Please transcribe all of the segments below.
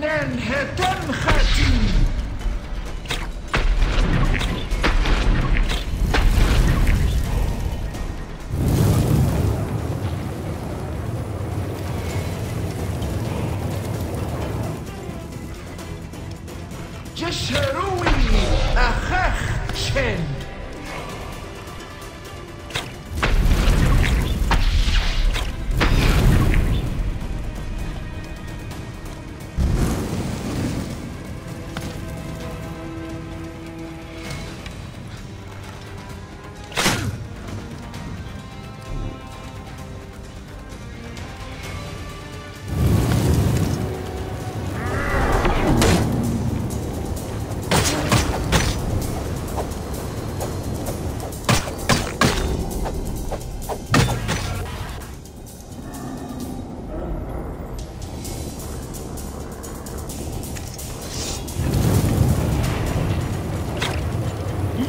ننهتم خاتي. جشروي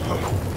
Oh.